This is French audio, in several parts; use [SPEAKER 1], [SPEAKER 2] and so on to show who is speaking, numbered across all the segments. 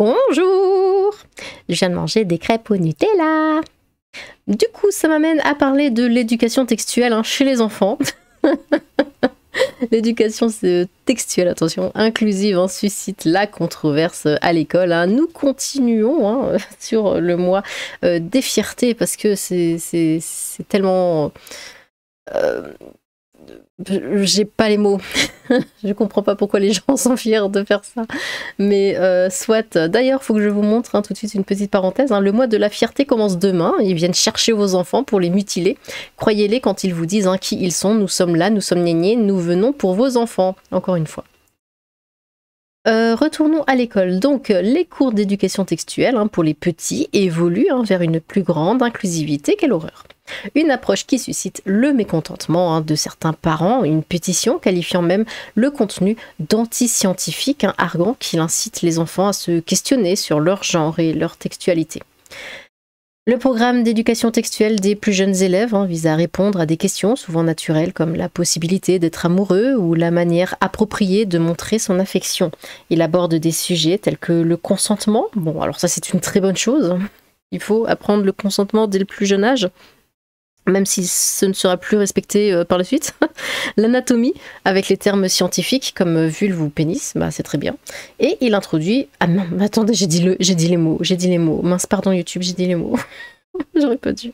[SPEAKER 1] Bonjour Je viens de manger des crêpes au Nutella. Du coup, ça m'amène à parler de l'éducation textuelle hein, chez les enfants. L'éducation textuelle, attention, inclusive, hein, suscite la controverse à l'école. Hein. Nous continuons sur le mois euh, des fiertés parce que c'est tellement... Euh, j'ai pas les mots. je comprends pas pourquoi les gens sont fiers de faire ça. Mais euh, soit. D'ailleurs, faut que je vous montre hein, tout de suite une petite parenthèse. Hein. Le mois de la fierté commence demain. Ils viennent chercher vos enfants pour les mutiler. Croyez-les quand ils vous disent hein, qui ils sont. Nous sommes là, nous sommes nénés, nous venons pour vos enfants. Encore une fois. Euh, retournons à l'école. Donc, les cours d'éducation textuelle pour les petits évoluent vers une plus grande inclusivité. Quelle horreur! Une approche qui suscite le mécontentement hein, de certains parents, une pétition qualifiant même le contenu d'anti-scientifique, un arguant qui incite les enfants à se questionner sur leur genre et leur textualité. Le programme d'éducation textuelle des plus jeunes élèves hein, vise à répondre à des questions souvent naturelles comme la possibilité d'être amoureux ou la manière appropriée de montrer son affection. Il aborde des sujets tels que le consentement. Bon, alors ça c'est une très bonne chose. Il faut apprendre le consentement dès le plus jeune âge même si ce ne sera plus respecté euh, par la suite. L'anatomie, avec les termes scientifiques comme euh, vulve ou pénis, bah, c'est très bien. Et il introduit... Ah non, attendez, j'ai dit, le... dit les mots, j'ai dit les mots. Mince, pardon YouTube, j'ai dit les mots. J'aurais pas dû.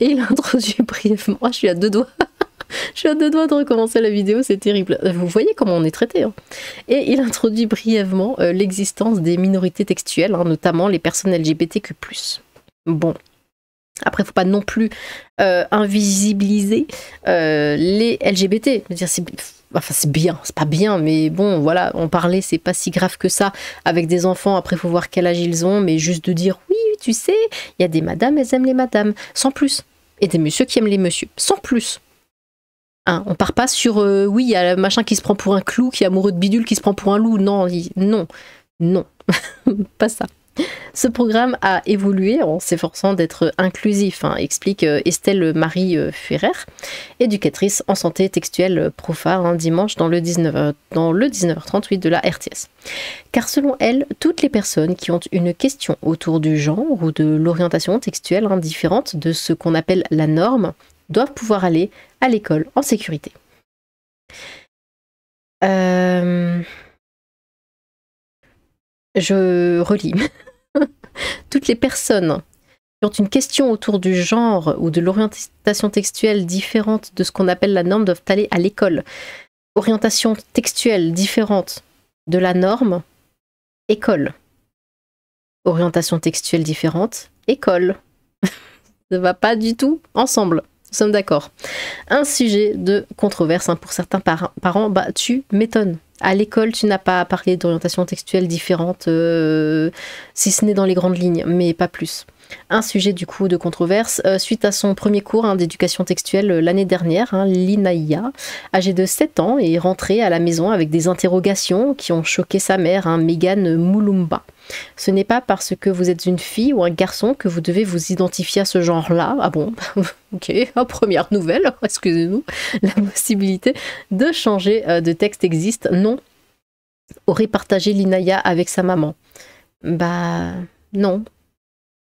[SPEAKER 1] Et il introduit brièvement... Ah, je suis à deux doigts. je suis à deux doigts de recommencer la vidéo, c'est terrible. Vous voyez comment on est traité. Hein. Et il introduit brièvement euh, l'existence des minorités textuelles, hein, notamment les personnes LGBTQ+. Bon, après, il faut pas non plus euh, invisibiliser euh, les LGBT. C'est enfin, bien, c'est pas bien, mais bon, voilà, en parler, c'est pas si grave que ça avec des enfants. Après, il faut voir quel âge ils ont, mais juste de dire oui, tu sais, il y a des madames, elles aiment les madames, sans plus. Et des messieurs qui aiment les messieurs, sans plus. Hein, on part pas sur euh, oui, il y a le machin qui se prend pour un clou, qui est amoureux de bidule, qui se prend pour un loup. Non, non, non, pas ça. Ce programme a évolué en s'efforçant d'être inclusif, hein, explique euh, Estelle Marie euh, Ferrer, éducatrice en santé textuelle Profa, un hein, dimanche dans le, 19, dans le 19h38 de la RTS. Car selon elle, toutes les personnes qui ont une question autour du genre ou de l'orientation textuelle indifférente de ce qu'on appelle la norme doivent pouvoir aller à l'école en sécurité. Euh, je relis. Toutes les personnes qui ont une question autour du genre ou de l'orientation textuelle différente de ce qu'on appelle la norme doivent aller à l'école. Orientation textuelle différente de la norme, école. Orientation textuelle différente, école. Ça ne va pas du tout ensemble. Nous sommes d'accord. Un sujet de controverse hein, pour certains parents, bah tu m'étonnes. À l'école, tu n'as pas à parler d'orientation textuelle différente, euh, si ce n'est dans les grandes lignes, mais pas plus. Un sujet du coup de controverse. Euh, suite à son premier cours hein, d'éducation textuelle euh, l'année dernière, hein, Linaïa, âgée de 7 ans, est rentrée à la maison avec des interrogations qui ont choqué sa mère, hein, Megan Moulumba. Ce n'est pas parce que vous êtes une fille ou un garçon que vous devez vous identifier à ce genre-là. Ah bon? Ok, première nouvelle, excusez-nous. La possibilité de changer euh, de texte existe. Non. Aurait partagé Linaya avec sa maman. Bah non.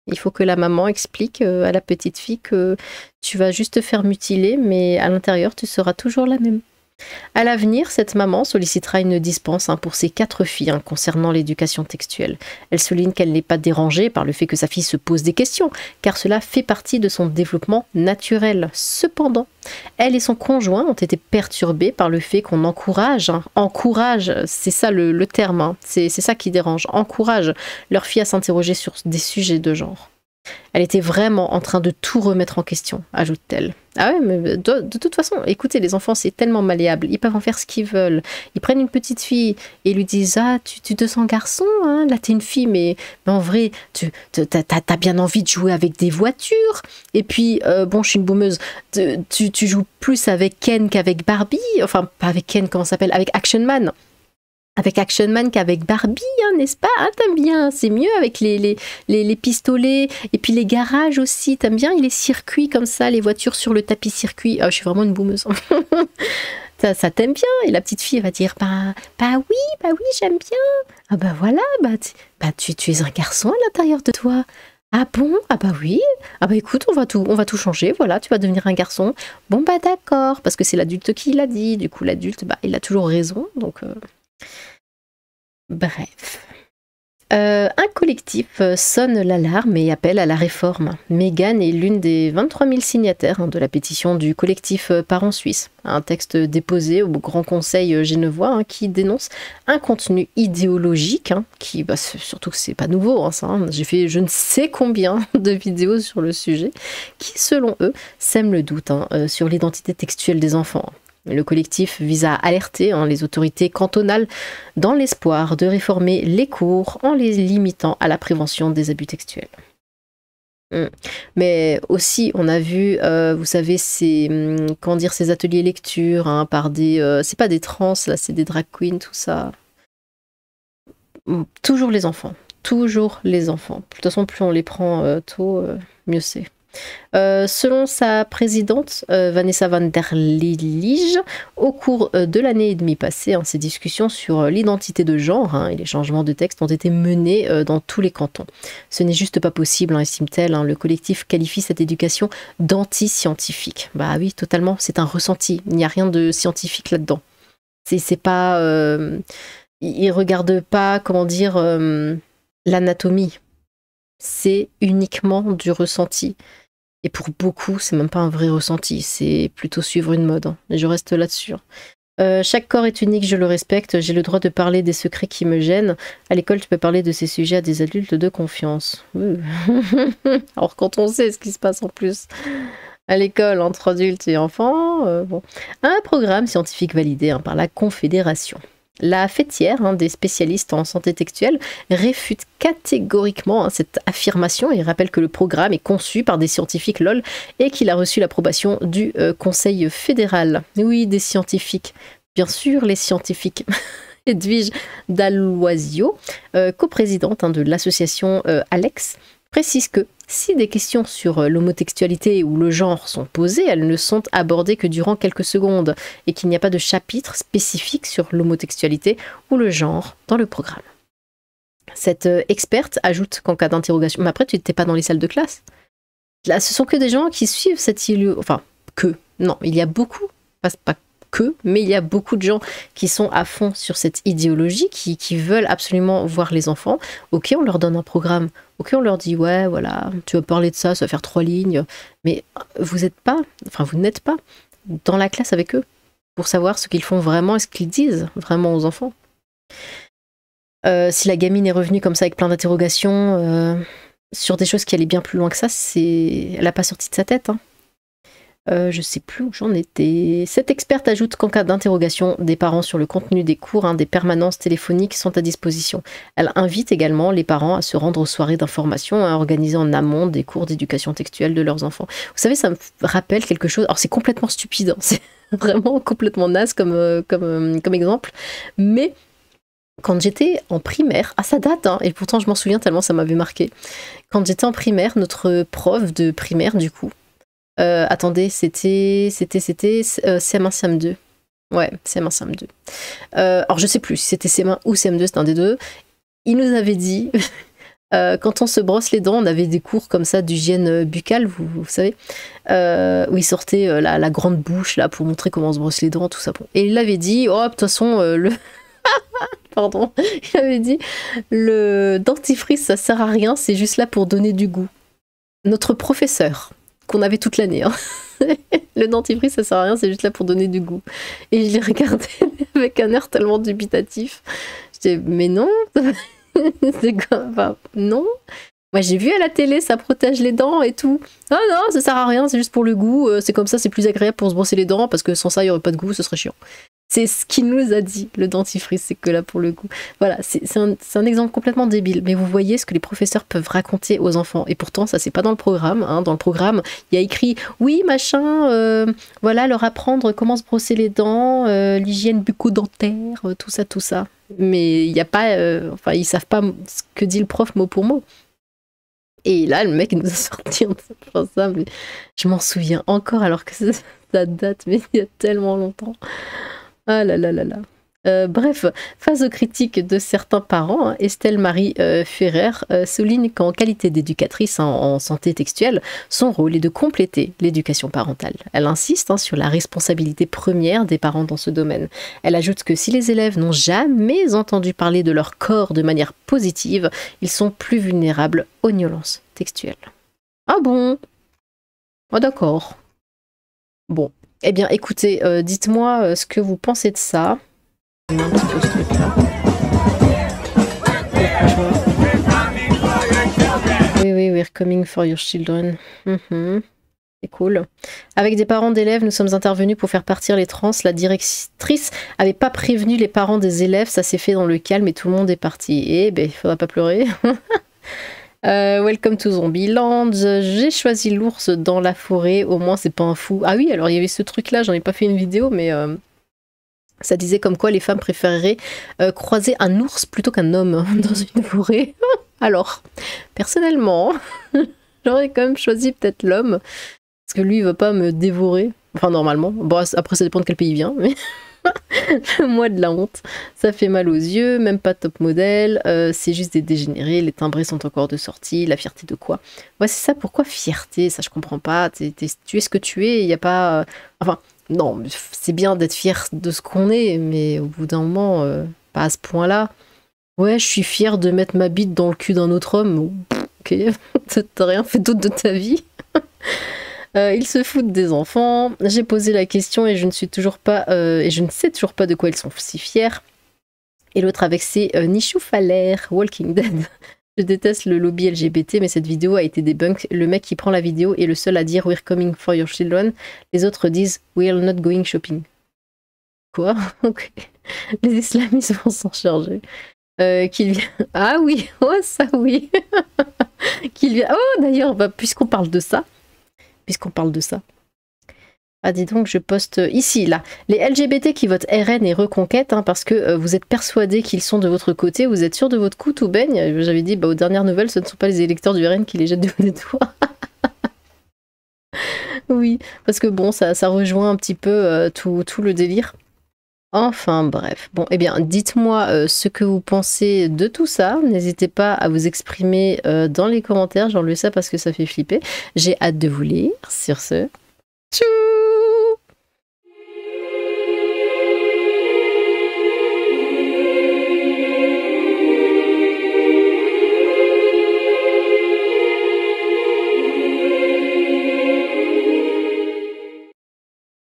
[SPEAKER 1] Il faut que la maman explique euh, à la petite fille que tu vas juste te faire mutiler, mais à l'intérieur, tu seras toujours la même. À l'avenir, cette maman sollicitera une dispense hein, pour ses quatre filles hein, concernant l'éducation textuelle. Elle souligne qu'elle n'est pas dérangée par le fait que sa fille se pose des questions, car cela fait partie de son développement naturel. Cependant, elle et son conjoint ont été perturbés par le fait qu'on encourage, hein, encourage, c'est ça le, terme, c'est ça qui dérange, encourage leur fille à s'interroger sur des sujets de genre. Elle était vraiment en train de tout remettre en question, ajoute-t-elle. Ah ouais, mais de, toute façon, écoutez, les enfants, c'est tellement malléable. Ils peuvent en faire ce qu'ils veulent. Ils prennent une petite fille et lui disent Ah, tu, te sens garçon, hein Là, t'es une fille, mais, en vrai, tu as, bien envie de jouer avec des voitures. Et puis, euh, bon, je suis une boumeuse. Tu, tu joues plus avec Ken qu'avec Barbie. Enfin, pas avec Ken, comment ça s'appelle Avec Action Man avec Action Man qu'avec Barbie, hein, n'est-ce pas? Ah, T'aimes bien, c'est mieux avec les, les, les, pistolets et puis les garages aussi. T'aimes bien les circuits comme ça, les voitures sur le tapis circuit. Ah, je suis vraiment une boumeuse. ça t'aime bien? Et la petite fille va dire bah, bah oui, bah oui, j'aime bien. Ah bah voilà, bah, bah tu, tu es un garçon à l'intérieur de toi. Ah bon? Ah bah oui. Ah bah écoute, on va tout, on va tout changer. Voilà, tu vas devenir un garçon. Bon bah d'accord, parce que c'est l'adulte qui l'a dit. Du coup, l'adulte, bah il a toujours raison. Donc, euh, bref. Euh, un collectif euh, sonne l'alarme et appelle à la réforme. Megan est l'une des 23 000 signataires hein, de la pétition du collectif euh, Parents Suisses, un texte déposé au Grand Conseil genevois hein, qui dénonce un contenu idéologique, hein, qui bah, surtout que c'est pas nouveau, j'ai fait je ne sais combien de vidéos sur le sujet, qui selon eux sème le doute sur l'identité textuelle des enfants. Le collectif vise à alerter hein, les autorités cantonales dans l'espoir de réformer les cours en les limitant à la prévention des abus textuels. Hmm. Mais aussi, on a vu, euh, vous savez, ces, hmm, dire, ces ateliers lecture hein, par des, euh, c'est pas des trans là, c'est des drag queens, tout ça. Toujours les enfants, toujours les enfants. De toute façon, plus on les prend euh, tôt, mieux c'est. Euh, selon sa présidente, euh, Vanessa van der Lillige, au cours euh, de l'année et demie passée, hein, ces discussions sur l'identité de genre hein, et les changements de texte ont été menés dans tous les cantons. Ce n'est juste pas possible, hein, estime-t-elle. le collectif qualifie cette éducation d'anti-scientifique. Bah oui, totalement, c'est un ressenti. Il n'y a rien de scientifique là-dedans. C'est pas. il regarde pas, comment dire, l'anatomie. C'est uniquement du ressenti. Et pour beaucoup, c'est même pas un vrai ressenti, c'est plutôt suivre une mode. Hein. Je reste là-dessus. Hein. Euh, chaque corps est unique, je le respecte. J'ai le droit de parler des secrets qui me gênent. À l'école, tu peux parler de ces sujets à des adultes de confiance. Alors quand on sait ce qui se passe en plus à l'école entre adultes et enfants, euh, un programme scientifique validé hein, par la Confédération. La fêtière, un des spécialistes en santé textuelle, réfute catégoriquement hein, cette affirmation et rappelle que le programme est conçu par des scientifiques LOL et qu'il a reçu l'approbation du euh, Conseil fédéral. Oui, des scientifiques. Bien sûr, les scientifiques. Edwige Dalloisio, euh, coprésidente hein, de l'association euh, Alex, précise que si des questions sur euh, l'homotextualité ou le genre sont posées, elles ne sont abordées que durant quelques secondes et qu'il n'y a pas de chapitre spécifique sur l'homotextualité ou le genre dans le programme. Cette euh, experte ajoute qu'en cas d'interrogation, mais après tu n'étais pas dans les salles de classe. Là, ce sont que des gens qui suivent cette île, enfin que, non, il y a beaucoup, pas mais il y a beaucoup de gens qui sont à fond sur cette idéologie, qui, qui veulent absolument voir les enfants. Ok, on leur donne un programme Ok, on leur dit ouais, voilà, tu vas parler de ça, ça va faire trois lignes, mais vous n'êtes pas, enfin vous n'êtes pas dans la classe avec eux pour savoir ce qu'ils font vraiment et ce qu'ils disent vraiment aux enfants. Euh, si la gamine est revenue comme ça avec plein d'interrogations euh, sur des choses qui allaient bien plus loin que ça, c'est, elle n'a pas sorti de sa tête. Hein. Euh, je sais plus où j'en étais. Cette experte ajoute qu'en cas d'interrogation des parents sur le contenu des cours, hein, des permanences téléphoniques sont à disposition. Elle invite également les parents à se rendre aux soirées d'information à organiser en amont des cours d'éducation textuelle de leurs enfants. Vous savez, ça me rappelle quelque chose. Alors c'est complètement stupide, hein. c'est vraiment complètement naze comme, euh, euh, comme exemple, mais quand j'étais en primaire, à sa date, hein, et pourtant je m'en souviens tellement ça m'avait marqué. Quand j'étais en primaire, notre prof de primaire, du coup, euh, attendez, c'était c'était c'était euh, CM1 CM2. Ouais, CM1 CM2. Euh, alors je sais plus si c'était CM1 ou CM2, c'est un des deux. Il nous avait dit quand on se brosse les dents, on avait des cours comme ça d'hygiène buccale, vous, savez, où il sortait la, la, grande bouche là pour montrer comment on se brosse les dents, tout ça. Et il avait dit, oh de toute façon le Pardon, il avait dit le dentifrice ça sert à rien, c'est juste là pour donner du goût. Notre professeur, qu'on avait toute l'année. Hein. le dentifrice, ça sert à rien, c'est juste là pour donner du goût. Et je l'ai regardé avec un air tellement dubitatif. J'étais, mais non, c'est quoi? Non. Moi, j'ai vu à la télé, ça protège les dents et tout. Ah non, ça sert à rien, c'est juste pour le goût. Euh, c'est comme ça, c'est plus agréable pour se brosser les dents parce que sans ça, il n'y aurait pas de goût, ce serait chiant. C'est ce qu'il nous a dit, le dentifrice, c'est que là pour le coup. Voilà, c'est un, exemple complètement débile, mais vous voyez ce que les professeurs peuvent raconter aux enfants. Et pourtant, ça c'est pas dans le programme. Hein. Dans le programme, il y a écrit oui, machin, euh, voilà, leur apprendre comment se brosser les dents, euh, l'hygiène bucco-dentaire, euh, tout ça, tout ça. Mais il n'y a pas, enfin, ils savent pas ce que dit le prof mot pour mot. Et là, le mec nous a sorti ça, mais je m'en souviens encore alors que ça date, mais il y a tellement longtemps. Ah là là là là. Euh, bref, face aux critiques de certains parents, Estelle Marie euh, Ferrer euh, souligne qu'en qualité d'éducatrice en, santé textuelle, son rôle est de compléter l'éducation parentale. Elle insiste hein, sur la responsabilité première des parents dans ce domaine. Elle ajoute que si les élèves n'ont jamais entendu parler de leur corps de manière positive, ils sont plus vulnérables aux violences textuelles. Ah bon? Oh d'accord. Bon, eh bien écoutez, dites-moi ce que vous pensez de ça. Oui, oui, we're coming for your children. Mhm. C'est cool. Avec des parents d'élèves, nous sommes intervenus pour faire partir les trans. La directrice avait pas prévenu les parents des élèves, ça s'est fait dans le calme et tout le monde est parti. Eh ben, il faudra pas pleurer. Euh, welcome to Zombieland. J'ai choisi l'ours dans la forêt. Au moins, c'est pas un fou. Ah oui, alors il y avait ce truc-là. J'en ai pas fait une vidéo, mais euh, ça disait comme quoi les femmes préféreraient euh, croiser un ours plutôt qu'un homme dans une forêt. Alors, personnellement, j'aurais quand même choisi peut-être l'homme, parce que lui, il va pas me dévorer. Enfin, normalement. Bon, après, ça dépend de quel pays il vient, mais moi de la honte. Ça fait mal aux yeux, même pas top modèle. Euh, c'est juste des dégénérés, les timbrés sont encore de sortie. La fierté de quoi? Ouais, c'est ça, pourquoi fierté? Ça, je comprends pas. tu es ce que tu es, il n'y a pas. Euh, enfin non, c'est bien d'être fier de ce qu'on est, mais au bout d'un moment, euh, pas à ce point-là. Ouais, je suis fier de mettre ma bite dans le cul d'un autre homme. Ok, t'as rien fait d'autre de ta vie? Euh, ils se foutent des enfants. J'ai posé la question et je ne suis toujours pas euh, et je ne sais toujours pas de quoi ils sont si fiers. Et l'autre avec ses euh, Faller, Walking Dead. Je déteste le lobby LGBT, mais cette vidéo a été débunk. Le mec qui prend la vidéo est le seul à dire We're coming for your children. Les autres disent We're not going shopping. Quoi? Les islamistes vont s'en charger. Euh, qu'il vient. Ah oui, oh ça oui. qu'il vient. Oh d'ailleurs, bah, puisqu'on parle de ça, puisqu'on parle de ça, ah, dis donc, je poste ici, là. Les LGBT qui votent RN et Reconquête, hein, parce que euh, vous êtes persuadés qu'ils sont de votre côté, vous êtes sûr de votre coup tout baigne. J'avais dit, bah, aux dernières nouvelles, ce ne sont pas les électeurs du RN qui les jettent de des toits. oui, parce que bon, ça, ça rejoint un petit peu euh, tout, le délire. Enfin bref. Bon, eh bien, dites-moi euh, ce que vous pensez de tout ça. N'hésitez pas à vous exprimer dans les commentaires. J'enlève ça parce que ça fait flipper. J'ai hâte de vous lire. Sur ce, tchou